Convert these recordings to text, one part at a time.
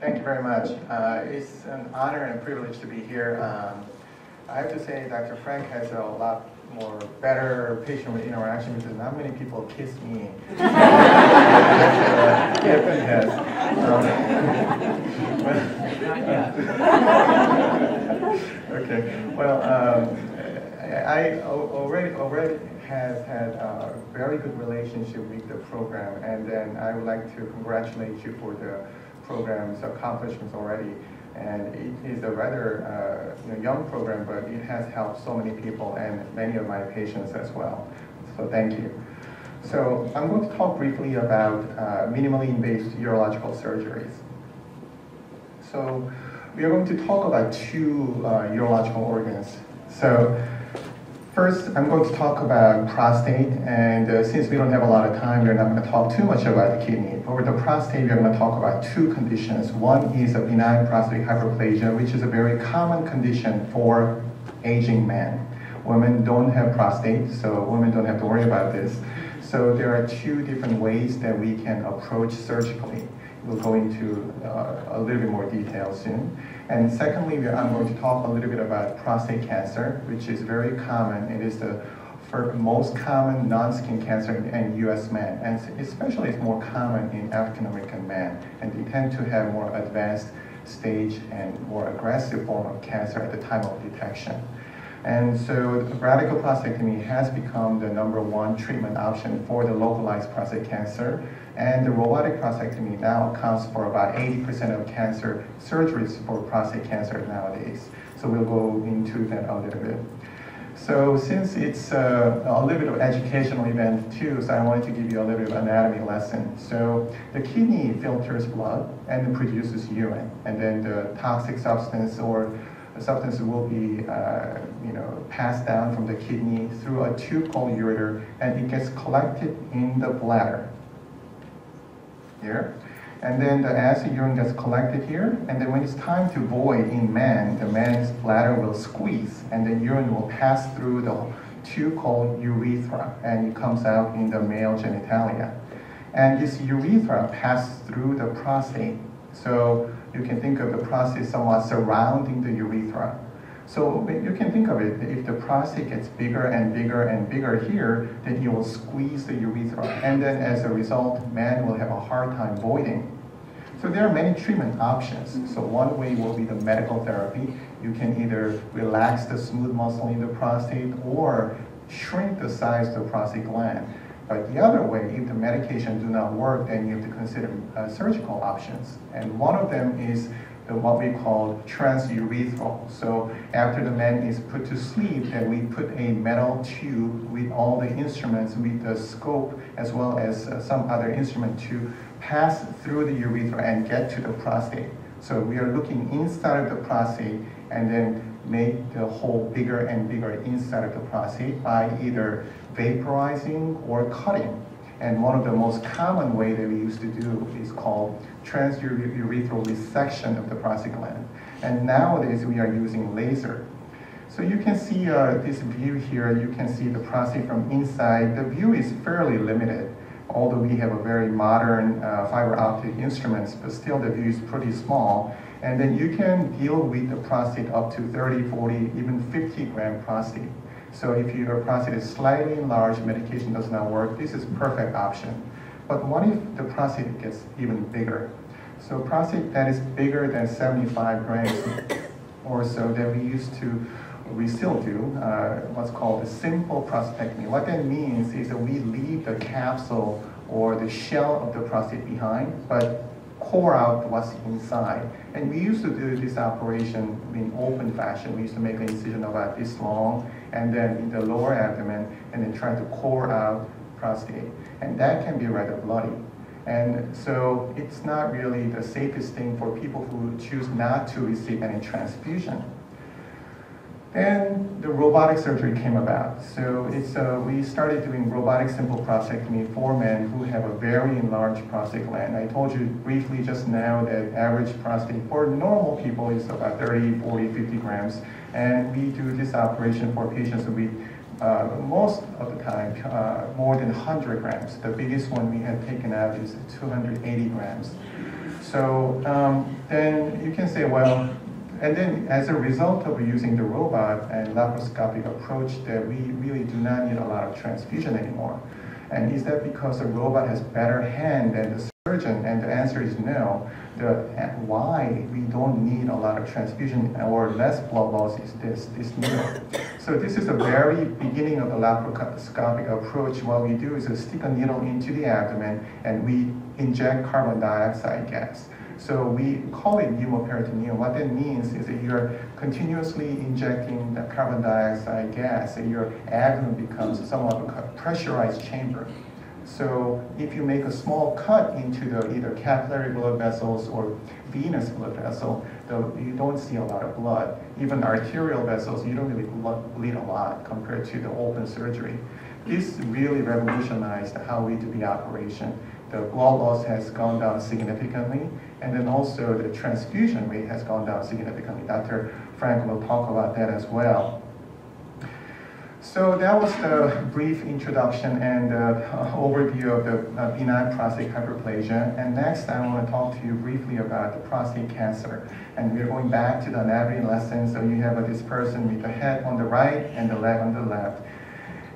Thank you very much. Uh, it's an honor and privilege to be here. Um, I have to say Dr. Frank has a lot more better patient interaction because not many people kiss me. Kevin has. okay. Well, um, I already already has had a very good relationship with the program, and then I would like to congratulate you for the program's accomplishments already. And it is a rather uh, you know, young program, but it has helped so many people and many of my patients as well. So thank you. So I'm going to talk briefly about uh, minimally invasive urological surgeries. So we are going to talk about two uh, urological organs. So First, I'm going to talk about prostate, and uh, since we don't have a lot of time, we're not going to talk too much about the kidney. But with the prostate, we're going to talk about two conditions. One is a benign prostatic hyperplasia, which is a very common condition for aging men. Women don't have prostate, so women don't have to worry about this. So there are two different ways that we can approach surgically. We'll go into uh, a little bit more detail soon. And secondly, I'm going to talk a little bit about prostate cancer, which is very common. It is the most common non-skin cancer in U.S. men, and especially it's more common in African American men, and they tend to have more advanced stage and more aggressive form of cancer at the time of detection. And so radical prostatectomy has become the number one treatment option for the localized prostate cancer. And the robotic prostatectomy now accounts for about 80% of cancer surgeries for prostate cancer nowadays. So we'll go into that a little bit. So since it's uh, a little bit of educational event too, so I wanted to give you a little bit of anatomy lesson. So the kidney filters blood and produces urine, and then the toxic substance or substance will be uh, you know, passed down from the kidney through a tube called ureter, and it gets collected in the bladder here. And then the acid urine gets collected here, and then when it's time to void in man, the man's bladder will squeeze, and the urine will pass through the tube called urethra, and it comes out in the male genitalia. And this urethra passes through the prostate. So you can think of the prostate somewhat surrounding the urethra. So you can think of it, if the prostate gets bigger and bigger and bigger here, then it will squeeze the urethra. And then as a result, man will have a hard time voiding. So there are many treatment options. So one way will be the medical therapy. You can either relax the smooth muscle in the prostate or shrink the size of the prostate gland. But the other way, if the medication do not work, then you have to consider uh, surgical options. And one of them is what we call transurethral. So after the man is put to sleep, then we put a metal tube with all the instruments, with the scope, as well as uh, some other instrument to pass through the urethra and get to the prostate. So we are looking inside of the prostate and then make the hole bigger and bigger inside of the prostate by either vaporizing or cutting. And one of the most common way that we used to do is called transurethral resection of the prostate gland. And nowadays we are using laser. So you can see uh, this view here, you can see the prostate from inside. The view is fairly limited, although we have a very modern uh, fiber optic instruments, but still the view is pretty small. And then you can deal with the prostate up to 30, 40, even 50 gram prostate. So if your prostate is slightly enlarged, medication does not work, this is perfect option. But what if the prostate gets even bigger? So prostate that is bigger than 75 grams or so that we used to, we still do, uh, what's called a simple prostatectomy. What that means is that we leave the capsule or the shell of the prostate behind, but core out what's inside. And we used to do this operation in open fashion. We used to make an incision about this long, and then in the lower abdomen, and then try to core out prostate. And that can be rather bloody. And so it's not really the safest thing for people who choose not to receive any transfusion. Then the robotic surgery came about. So it's, uh, we started doing robotic simple prostatectomy for men who have a very enlarged prostate gland. I told you briefly just now that average prostate for normal people is about 30, 40, 50 grams. And we do this operation for patients with uh, most of the time uh, more than 100 grams. The biggest one we had taken out is 280 grams. So um, then you can say, well, and then as a result of using the robot and laparoscopic approach that we really do not need a lot of transfusion anymore. And is that because the robot has better hand than the surgeon? And the answer is no. The why we don't need a lot of transfusion or less blood loss is this, this needle. So this is the very beginning of the laparoscopic approach. What we do is we stick a needle into the abdomen and we inject carbon dioxide gas. So we call it pneumoperitoneum. What that means is that you're continuously injecting the carbon dioxide gas and your abdomen becomes somewhat of a pressurized chamber. So if you make a small cut into the either capillary blood vessels or venous blood vessel, though you don't see a lot of blood. Even arterial vessels, you don't really bleed a lot compared to the open surgery. This really revolutionized how we do the operation. The blood loss has gone down significantly, and then also the transfusion rate has gone down significantly. Dr. Frank will talk about that as well. So that was the brief introduction and uh, overview of the uh, benign prostate hyperplasia. And next, I want to talk to you briefly about the prostate cancer. And we're going back to the anatomy lesson. So you have uh, this person with the head on the right and the leg on the left.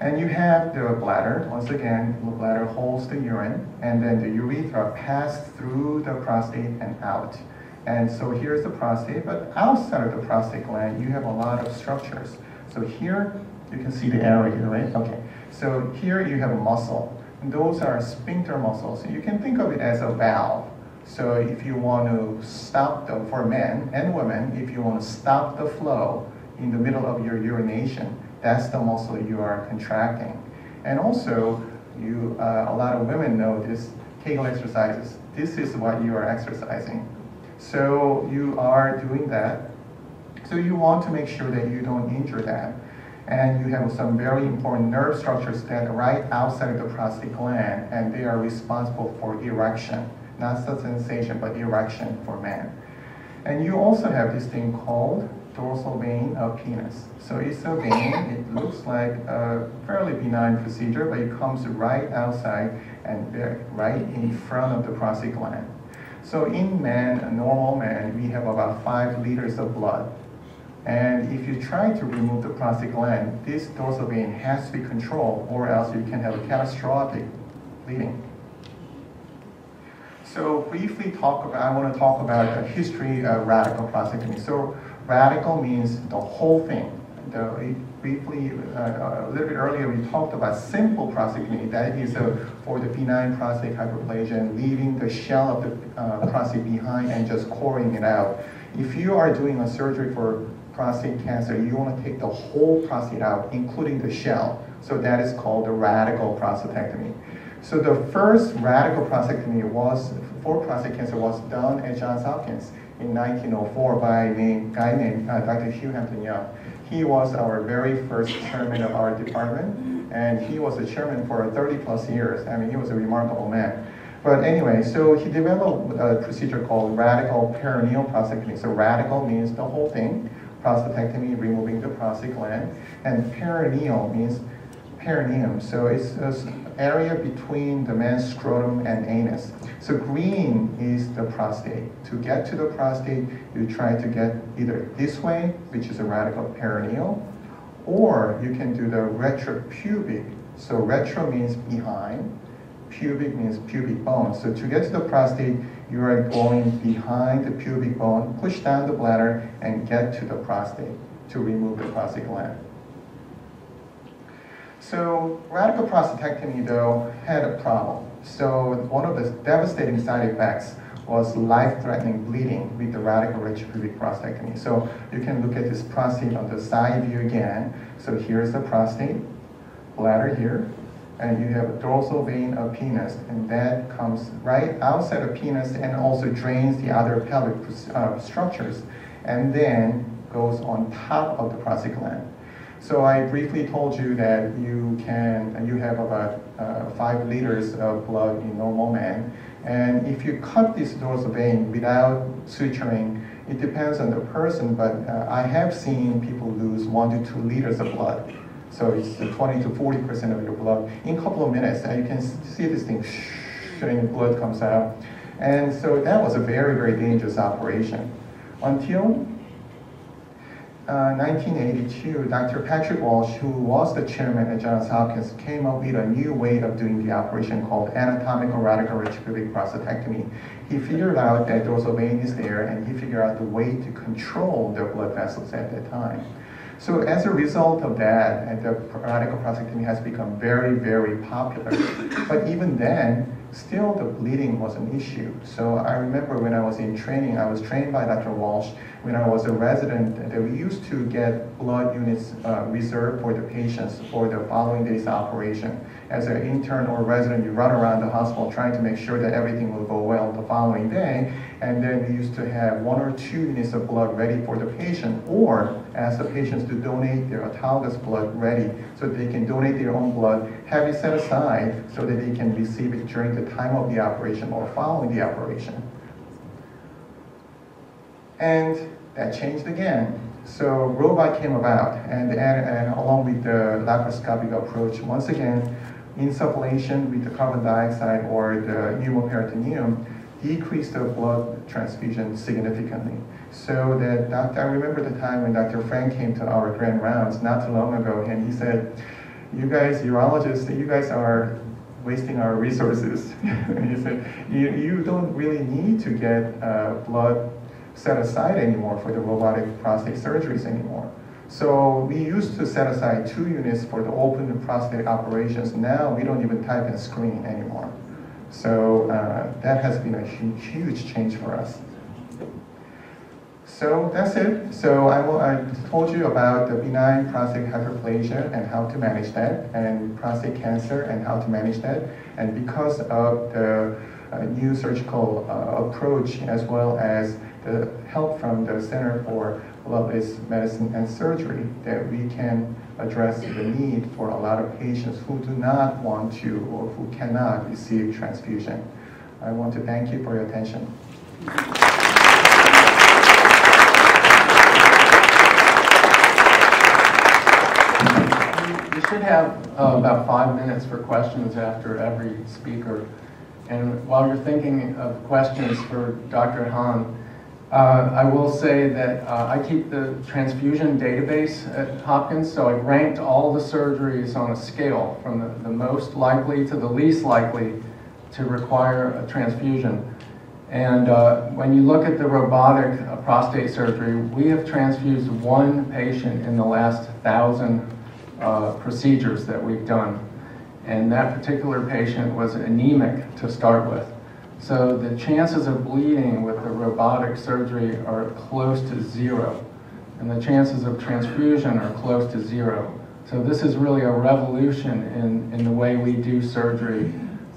And you have the bladder. Once again, the bladder holds the urine, and then the urethra passes through the prostate and out. And so here's the prostate, but outside of the prostate gland, you have a lot of structures. So here, you can see the arrow here, right? Okay. So here you have a muscle. And those are sphincter muscles. You can think of it as a valve. So if you want to stop the, for men and women, if you want to stop the flow in the middle of your urination, that's the muscle you are contracting. And also, you, uh, a lot of women know this Kegel exercises. This is what you are exercising. So you are doing that. So you want to make sure that you don't injure that. And you have some very important nerve structures that are right outside of the prostate gland, and they are responsible for erection, not the sensation, but erection for men. And you also have this thing called dorsal vein of penis. So it's a vein, it looks like a fairly benign procedure, but it comes right outside and right in front of the prostate gland. So in men, a normal man, we have about five liters of blood. And if you try to remove the prostate gland, this dorsal vein has to be controlled or else you can have a catastrophic bleeding. So briefly talk about, I want to talk about the history of radical prostatectomy. So Radical means the whole thing. The, briefly, uh, a little bit earlier, we talked about simple prostate prostatectomy. That is uh, for the benign prostate hyperplasia leaving the shell of the uh, prostate behind and just coring it out. If you are doing a surgery for prostate cancer, you want to take the whole prostate out, including the shell. So that is called the radical prostatectomy. So the first radical prostatectomy was for prostate cancer was done at Johns Hopkins in 1904 by a guy named uh, Dr. Hugh Hampton Young. He was our very first chairman of our department, and he was a chairman for 30 plus years. I mean, he was a remarkable man. But anyway, so he developed a procedure called radical perineal prostatectomy. So radical means the whole thing, prostatectomy, removing the prostate gland, and perineal means perineum. So it's an area between the man's scrotum and anus. So green is the prostate. To get to the prostate, you try to get either this way, which is a radical perineal, or you can do the retropubic. So retro means behind, pubic means pubic bone. So to get to the prostate, you are going behind the pubic bone, push down the bladder, and get to the prostate to remove the prostate gland. So radical prostatectomy, though, had a problem. So one of the devastating side effects was life-threatening bleeding with the radical retropubic prostatectomy. So you can look at this prostate on the side view again. So here's the prostate, bladder here, and you have a dorsal vein of penis, and that comes right outside of penis and also drains the other pelvic uh, structures, and then goes on top of the prostate gland. So I briefly told you that you can, you have about uh, five liters of blood in normal man. And if you cut this dorsal vein without suturing, it depends on the person, but uh, I have seen people lose one to two liters of blood. So it's 20 to 40% of your blood in a couple of minutes. And you can see this thing, and blood comes out. And so that was a very, very dangerous operation. Until uh, 1982, Dr. Patrick Walsh, who was the chairman at Johns Hopkins, came up with a new way of doing the operation called anatomical radical retropubic prostatectomy. He figured out that dorsal vein is there, and he figured out the way to control the blood vessels at that time. So as a result of that, the radical prostatectomy has become very, very popular. But even then, still the bleeding was an issue. So I remember when I was in training, I was trained by Dr. Walsh. When I was a resident, that we used to get blood units uh, reserved for the patients for the following day's operation. As an intern or resident, you run around the hospital trying to make sure that everything will go well the following day. And then we used to have one or two units of blood ready for the patient or ask the patients to donate their autologous blood ready so they can donate their own blood, have it set aside so that they can receive it during the time of the operation or following the operation. And that changed again. So robot came about, and, and, and along with the laparoscopic approach, once again, insufflation with the carbon dioxide or the pneumoperitoneum decreased the blood transfusion significantly. So that Dr. I remember the time when Dr. Frank came to our grand rounds not too long ago, and he said, "You guys, urologists, you guys are wasting our resources." he said, you, "You don't really need to get uh, blood set aside anymore for the robotic prostate surgeries anymore. So we used to set aside two units for the open prostate operations. Now we don't even type and screen anymore. So uh, that has been a huge, huge change for us. So that's it. So I, will, I told you about the benign prostate hyperplasia and how to manage that, and prostate cancer and how to manage that. And because of the uh, new surgical uh, approach as well as the help from the Center for Bloodless Medicine and Surgery that we can address the need for a lot of patients who do not want to or who cannot receive transfusion. I want to thank you for your attention. Should have uh, about five minutes for questions after every speaker. And while you're thinking of questions for Dr. Han, uh, I will say that uh, I keep the transfusion database at Hopkins, so I ranked all the surgeries on a scale from the, the most likely to the least likely to require a transfusion. And uh, when you look at the robotic uh, prostate surgery, we have transfused one patient in the last thousand uh, procedures that we've done. And that particular patient was anemic to start with. So the chances of bleeding with the robotic surgery are close to zero. And the chances of transfusion are close to zero. So this is really a revolution in, in the way we do surgery.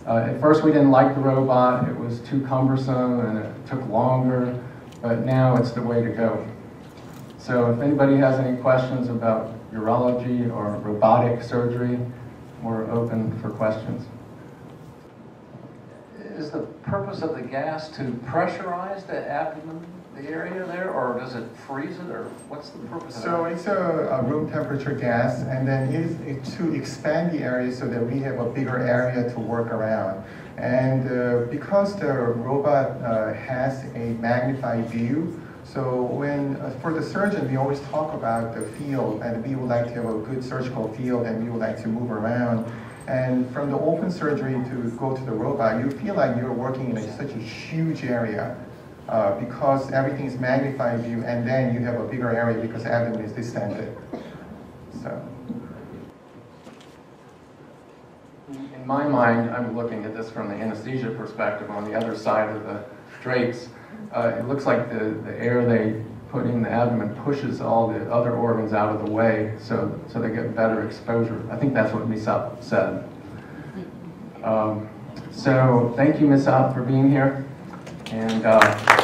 Uh, at first we didn't like the robot, it was too cumbersome and it took longer, but now it's the way to go. So if anybody has any questions about urology or robotic surgery, we're open for questions is the purpose of the gas to pressurize the abdomen, the area there, or does it freeze it, or what's the purpose so it's a, a, room temperature gas, and then it's, it's, to expand the area so that we have a bigger area to work around. And uh, because the robot uh, has a magnified view, so when, uh, for the surgeon, we always talk about the field, and we would like to have a good surgical field, and we would like to move around. And from the open surgery to go to the robot, you feel like you're working in a, such a huge area uh, because everything is magnified view, and then you have a bigger area because the abdomen is distended. So. In my mind, I'm looking at this from the anesthesia perspective on the other side of the drapes. Uh, it looks like the, the air they put in the abdomen pushes all the other organs out of the way so, so they get better exposure. I think that's what Misop said. Um, so thank you, Misop, for being here. And uh,